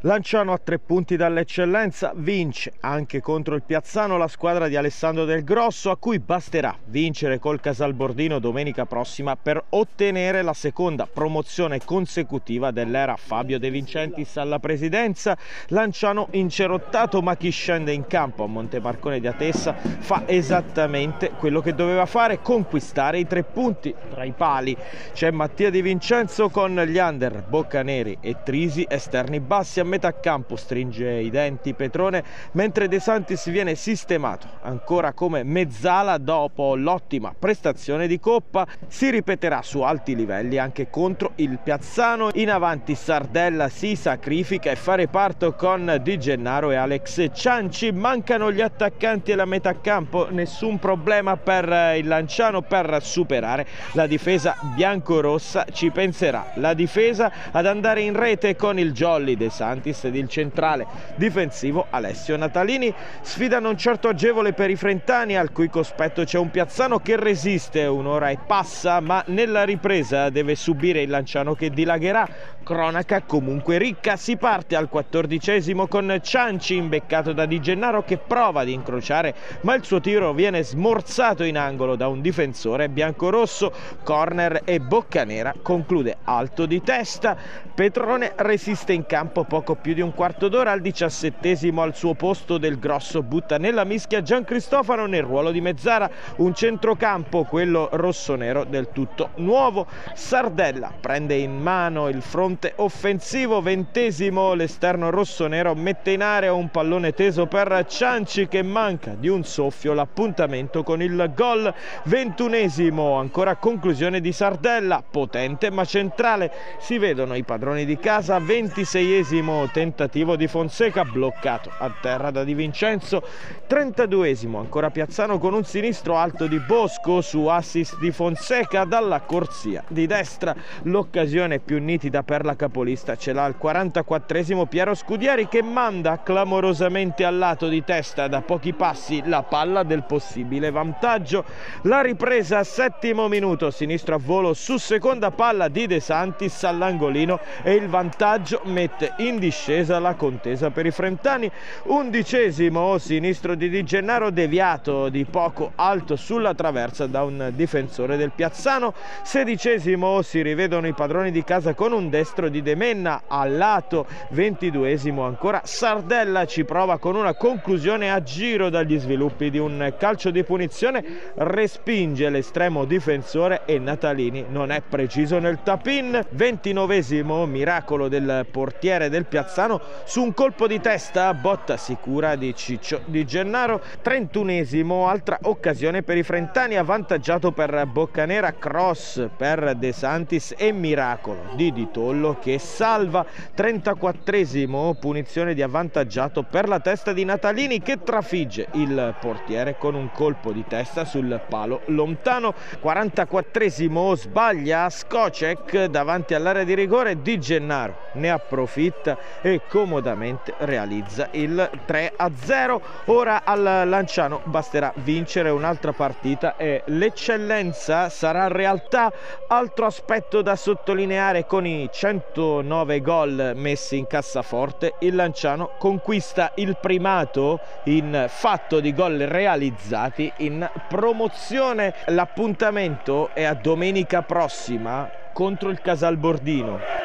Lanciano a tre punti dall'eccellenza, vince anche contro il Piazzano la squadra di Alessandro Del Grosso a cui basterà vincere col Casalbordino domenica prossima per ottenere la seconda promozione consecutiva dell'era Fabio De Vincentis alla presidenza. Lanciano incerottato ma chi scende in campo a Montemarcone di Atessa fa esattamente quello che doveva fare, conquistare i tre punti tra i pali. C'è Mattia Di Vincenzo con gli under, Boccaneri e Trisi esterni bassi metà campo stringe i denti Petrone mentre De Santis viene sistemato ancora come mezzala dopo l'ottima prestazione di Coppa. Si ripeterà su alti livelli anche contro il Piazzano. In avanti Sardella si sacrifica e fa reparto con Di Gennaro e Alex Cianci. Mancano gli attaccanti e la metà campo. Nessun problema per il Lanciano per superare la difesa biancorossa. Ci penserà la difesa ad andare in rete con il Jolly De Santis Santis ed il centrale difensivo Alessio Natalini. Sfida non certo agevole per i frentani al cui cospetto c'è un Piazzano che resiste un'ora e passa ma nella ripresa deve subire il Lanciano che dilagherà. Cronaca comunque ricca, si parte al quattordicesimo con Cianci imbeccato da Di Gennaro che prova ad incrociare ma il suo tiro viene smorzato in angolo da un difensore biancorosso, corner e Boccanera conclude alto di testa. Petrone resiste in campo poco più di un quarto d'ora al diciassettesimo al suo posto del grosso butta nella mischia Gian Cristofano nel ruolo di mezzara. Un centrocampo quello rossonero del tutto nuovo. Sardella prende in mano il fronte offensivo ventesimo l'esterno rossonero mette in area un pallone teso per Cianci che manca di un soffio l'appuntamento con il gol. Ventunesimo ancora conclusione di Sardella potente ma centrale. Si vedono i padroni di casa ventiseiesimo tentativo di Fonseca bloccato a terra da Di Vincenzo. 32esimo ancora Piazzano con un sinistro alto di Bosco su assist di Fonseca dalla corsia di destra. L'occasione più nitida per la capolista ce l'ha al 44esimo Piero Scudieri che manda clamorosamente al lato di testa da pochi passi la palla del possibile vantaggio la ripresa settimo minuto sinistro a volo su seconda palla di De Santis all'angolino e il vantaggio mette in discesa la contesa per i frentani. Undicesimo sinistro di Di Gennaro deviato di poco alto sulla traversa da un difensore del Piazzano. Sedicesimo si rivedono i padroni di casa con un destro di De Menna al lato. Ventiduesimo ancora Sardella ci prova con una conclusione a giro dagli sviluppi di un calcio di punizione. Respinge l'estremo difensore e Natalini non è preciso nel tap-in. Ventinovesimo miracolo del portiere del Piazzano su un colpo di testa, botta sicura di Ciccio Di Gennaro, 31esimo, altra occasione per i frentani, avvantaggiato per Boccanera, cross per De Santis e miracolo di Di Tollo che salva, 34esimo, punizione di avvantaggiato per la testa di Natalini che trafigge il portiere con un colpo di testa sul palo lontano, 44esimo, sbaglia Skocek davanti all'area di rigore, Di Gennaro ne approfitta e comodamente realizza il 3 a 0 ora al Lanciano basterà vincere un'altra partita e l'eccellenza sarà realtà. Altro aspetto da sottolineare con i 109 gol messi in cassaforte il Lanciano conquista il primato in fatto di gol realizzati in promozione. L'appuntamento è a domenica prossima contro il Casalbordino